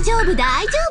大丈夫大丈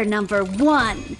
夫 number one.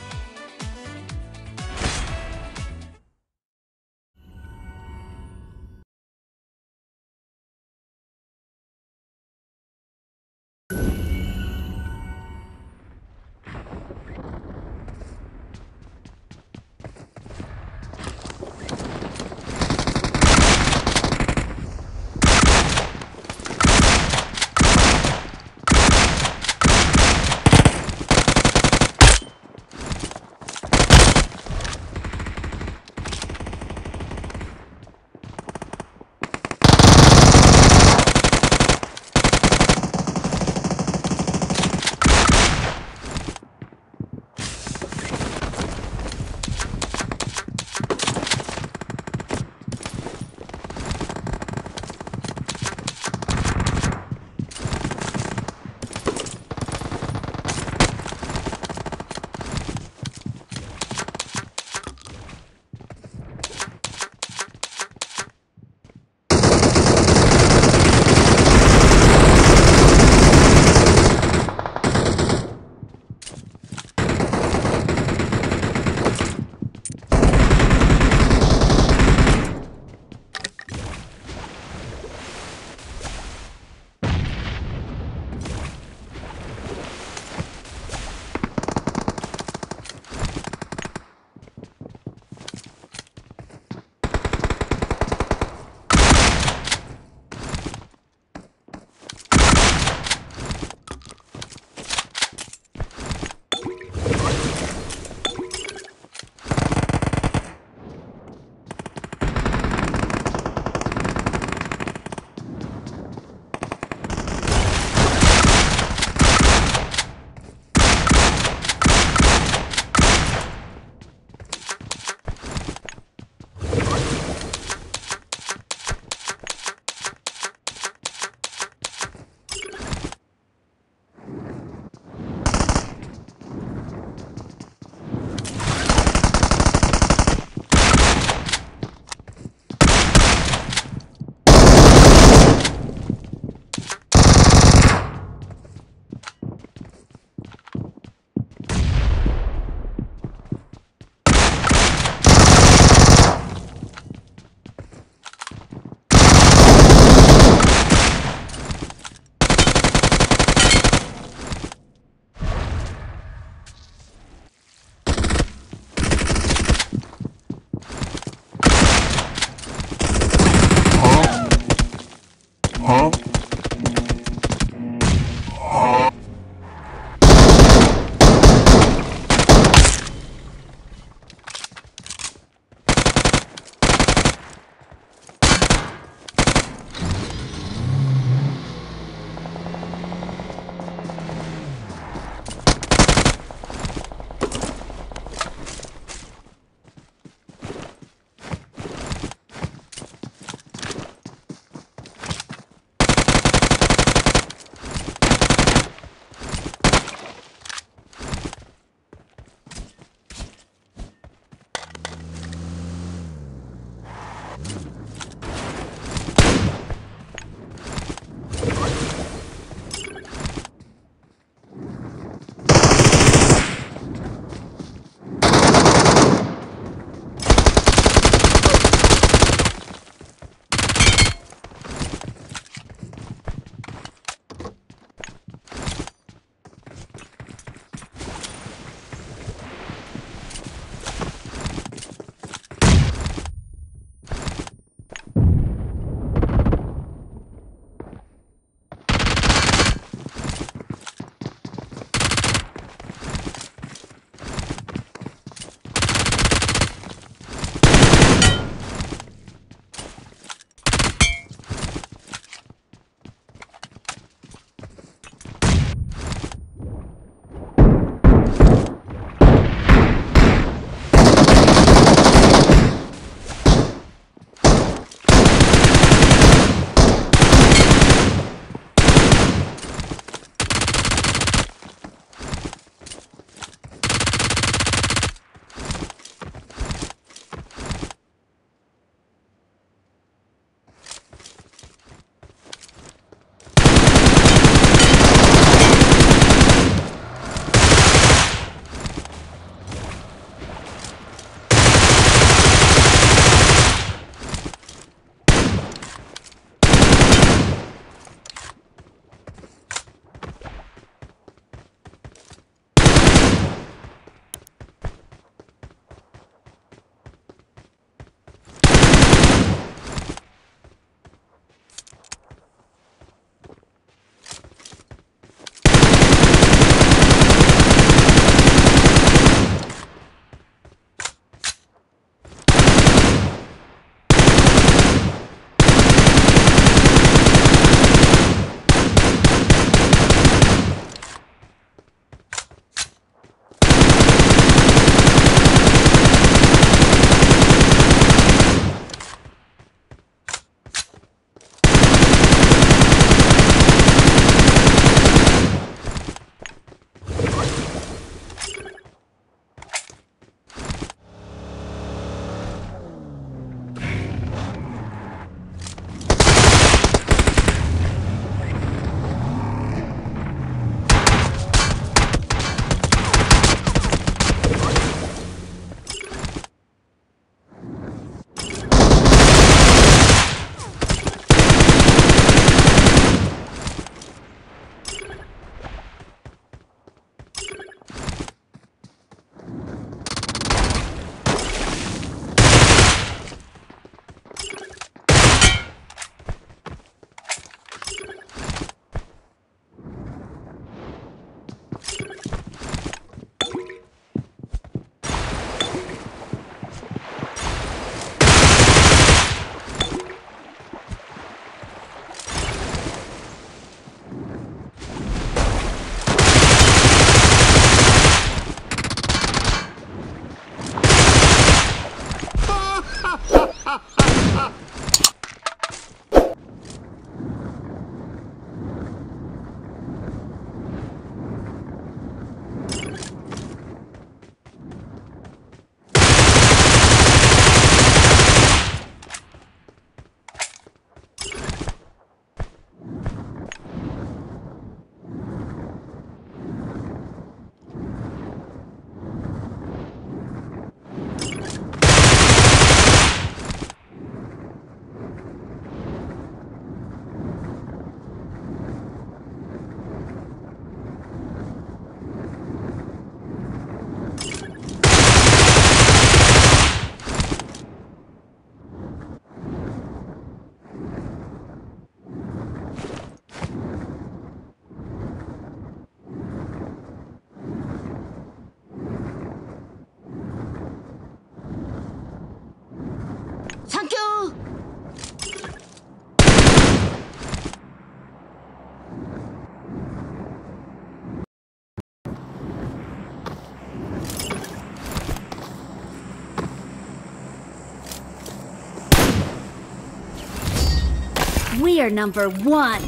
We're number one.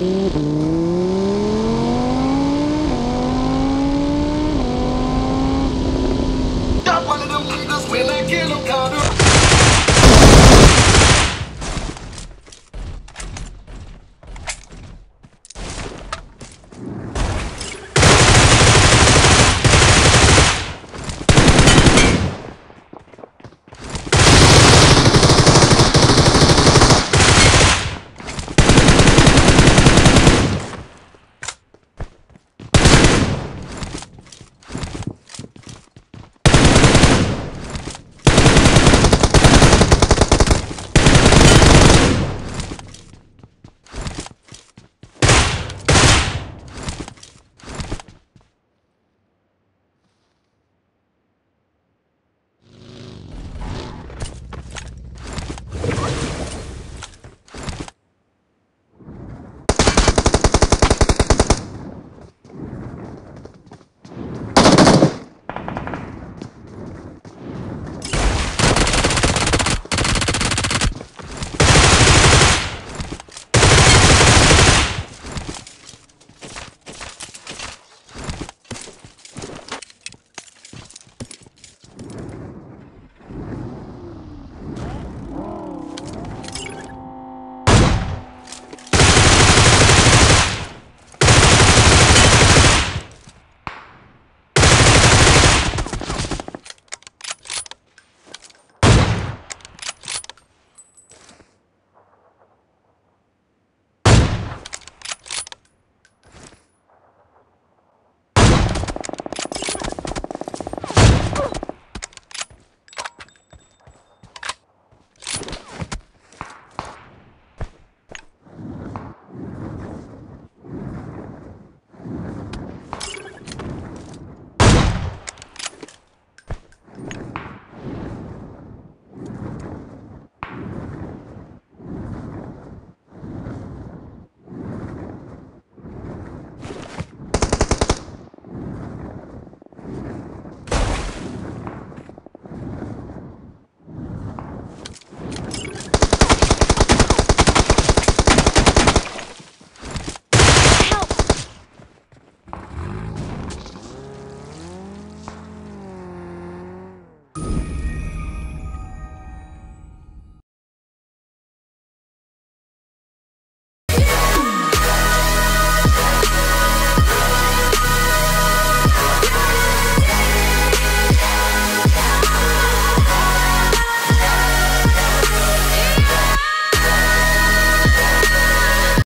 Música